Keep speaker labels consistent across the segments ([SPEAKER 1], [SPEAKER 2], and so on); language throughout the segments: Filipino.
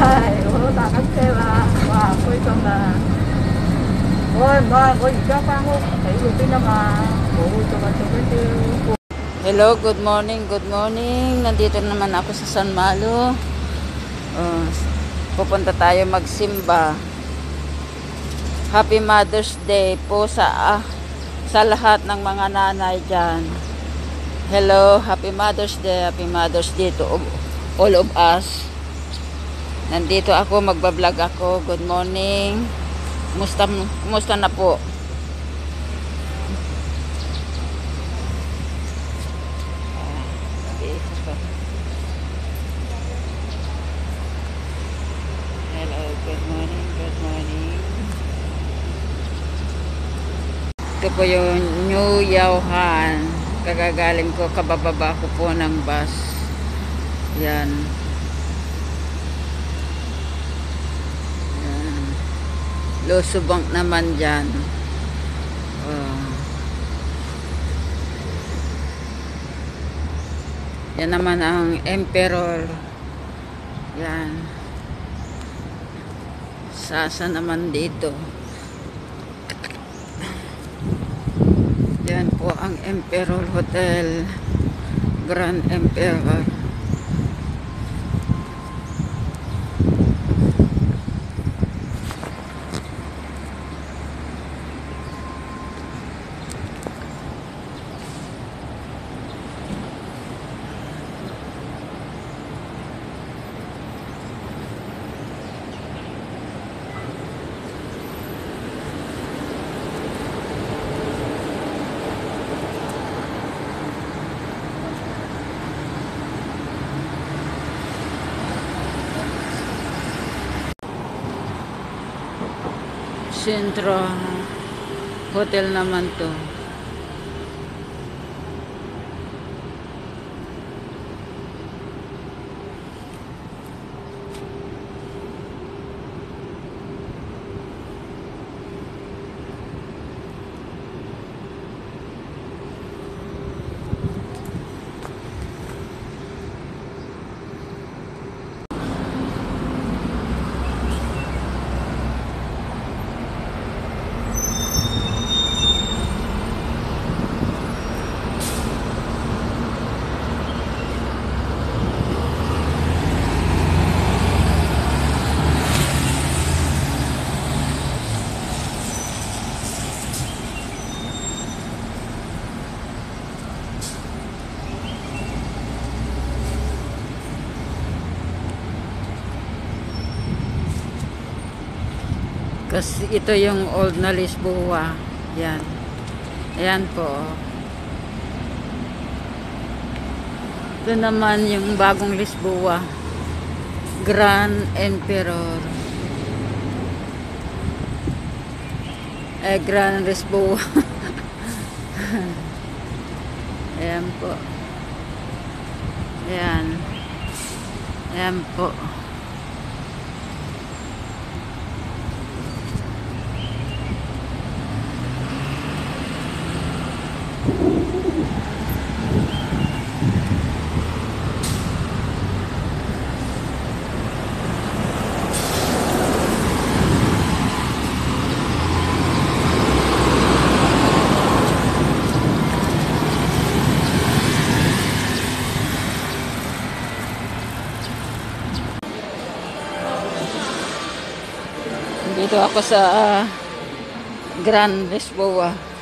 [SPEAKER 1] 系，我都搭紧车啦，哇，开心啦！我唔系，我而家翻屋企嗰边啊嘛，冇做紧做紧啲。
[SPEAKER 2] Hello, good morning, good morning. Nandito naman ako sa San Malo. Uh, pupunta tayo magsimba. Happy Mother's Day po sa ah, sa lahat ng mga nanay dyan. Hello, Happy Mother's Day, Happy Mother's Day to all of us. Nandito ako, magbablog ako. Good morning. Kumusta, kumusta na po? Okay, isa pa. Hello, good morning, good morning. Ito po yung New Yauhan. Kagagaling ko, kabababa ko po ng bus. Yan. Yan. Lusubang naman dyan. Oh. Yan naman ang Emperor. Yan. Sasa naman dito. Yan po ang Emperor Hotel. Grand Emperor. Sentro Hotel naman to. Kasi ito yung old na Lisboa. Yan. Ayan po. Ito naman yung bagong Lisboa. Grand Emperor. Eh, Grand Lisboa. Ayan po. Ayan. Ayan po. Dito ako sa ah, Grand Lisboa.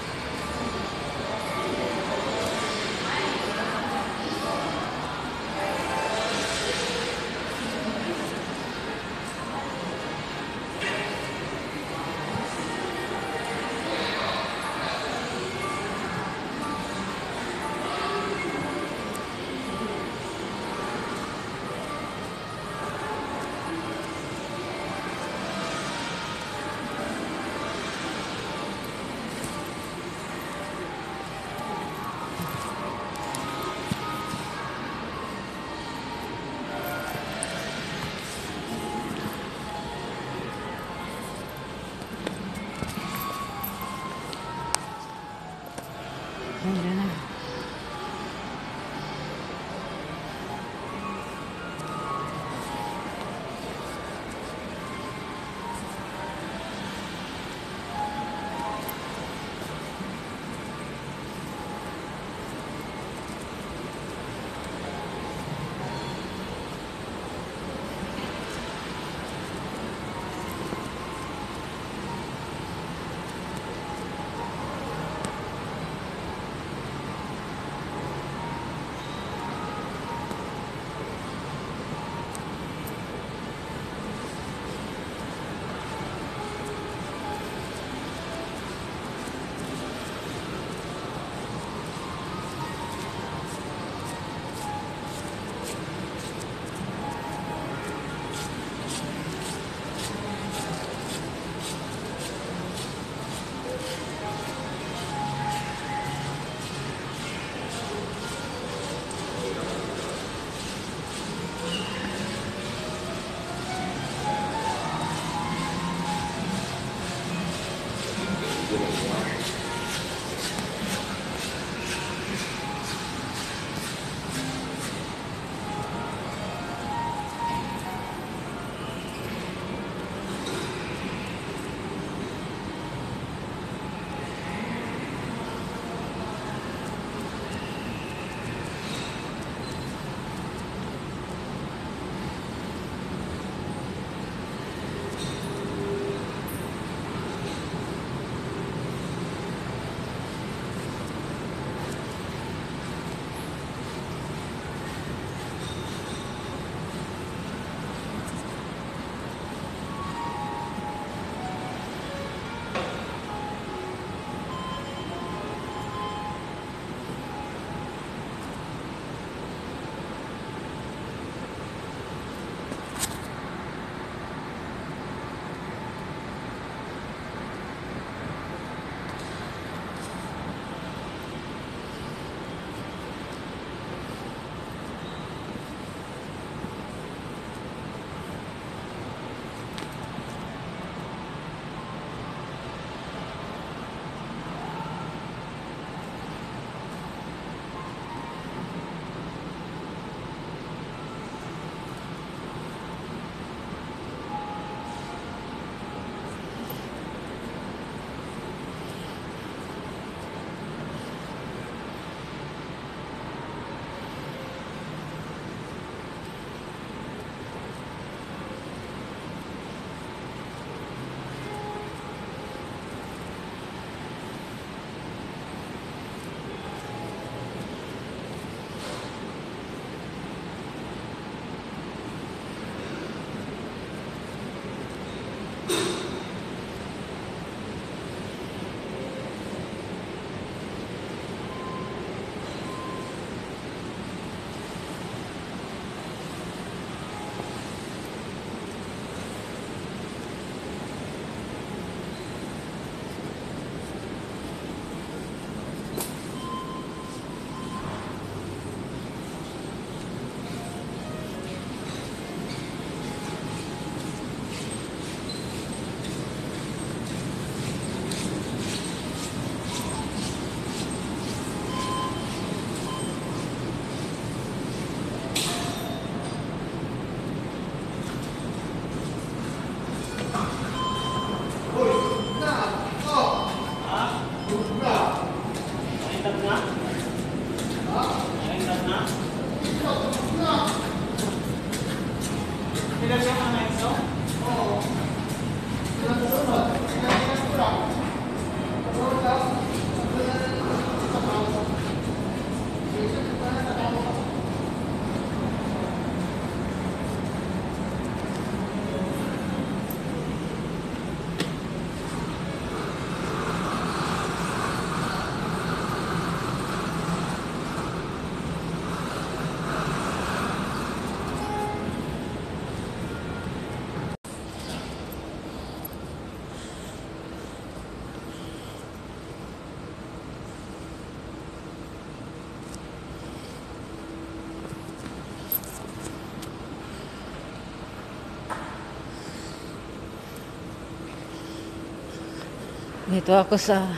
[SPEAKER 2] Dito ako sa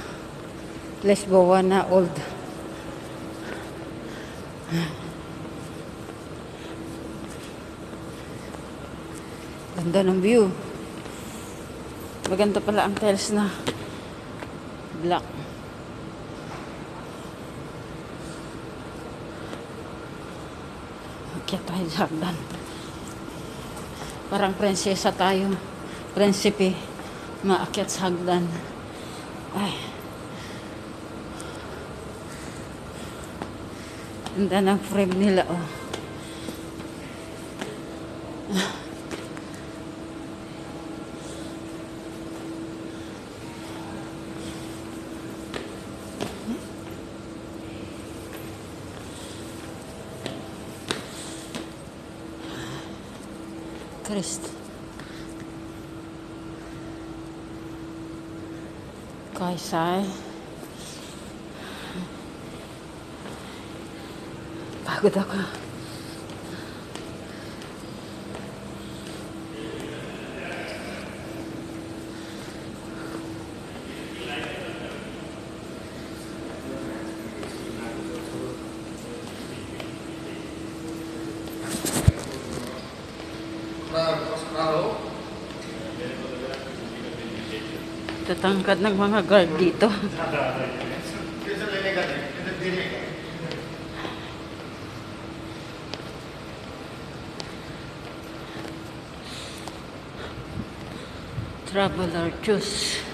[SPEAKER 2] Lesboa na old Ganda ng view. Maganda pala ang tiles na black. Akyat tayo sa hagdan. Parang prinsesa tayo. Prinsipe. Maakyat sa hagdan. Ay. Ganda ng frame nila, oh. coi sai vào cái đó coi vâng, Claro, claro. Tatangkad ng mga guard dito. Traveler juice.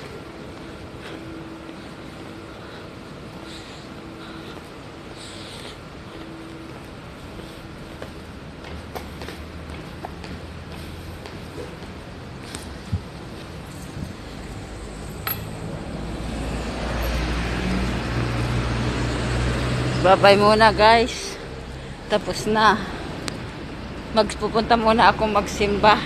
[SPEAKER 2] Babay muna guys. Tapos na. Magpupunta muna ako magsimba.